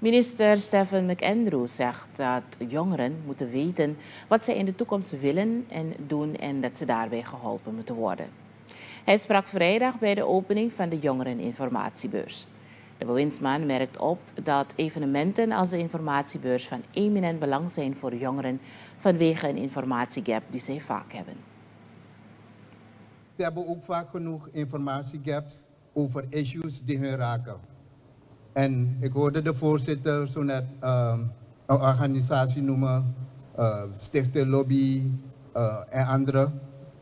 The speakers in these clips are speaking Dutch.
Minister Stephen McAndrew zegt dat jongeren moeten weten wat zij in de toekomst willen en doen en dat ze daarbij geholpen moeten worden. Hij sprak vrijdag bij de opening van de Jongereninformatiebeurs. De bewindsman merkt op dat evenementen als de informatiebeurs van eminent belang zijn voor jongeren vanwege een informatiegap die zij vaak hebben. Ze hebben ook vaak genoeg informatiegaps over issues die hun raken. En ik hoorde de voorzitter zo net uh, een organisatie noemen, uh, Lobby uh, en andere.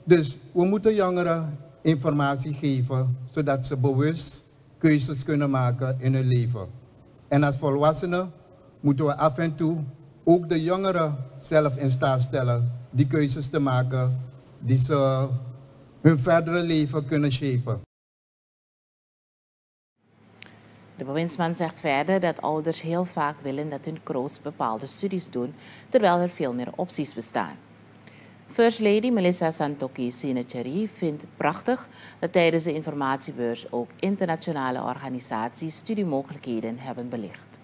Dus we moeten jongeren informatie geven, zodat ze bewust keuzes kunnen maken in hun leven. En als volwassenen moeten we af en toe ook de jongeren zelf in staat stellen die keuzes te maken die ze hun verdere leven kunnen shapen. De bewindsman zegt verder dat ouders heel vaak willen dat hun kroost bepaalde studies doen, terwijl er veel meer opties bestaan. First Lady Melissa Santoki Sinecheri vindt het prachtig dat tijdens de informatiebeurs ook internationale organisaties studiemogelijkheden hebben belicht.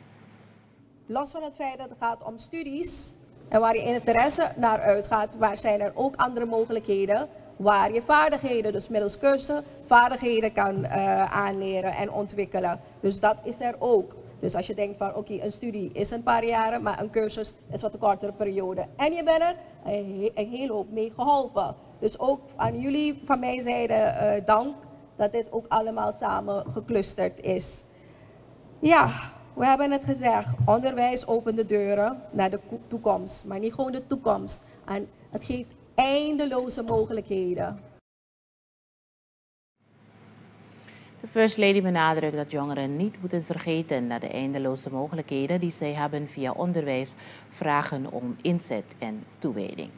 Los van het feit dat het gaat om studies en waar je interesse naar uitgaat, waar zijn er ook andere mogelijkheden waar je vaardigheden, dus middels cursussen, vaardigheden kan uh, aanleren en ontwikkelen. Dus dat is er ook. Dus als je denkt van oké, een studie is een paar jaren, maar een cursus is wat een kortere periode. En je bent er een, hele hoop mee geholpen. Dus ook aan jullie van mijn zijde uh, dank dat dit ook allemaal samen geclusterd is. Ja, we hebben het gezegd, onderwijs opent de deuren naar de toekomst, maar niet gewoon de toekomst. En het geeft eindeloze mogelijkheden. De First Lady benadrukt dat jongeren niet moeten vergeten dat de eindeloze mogelijkheden die zij hebben via onderwijs vragen om inzet en toewijding.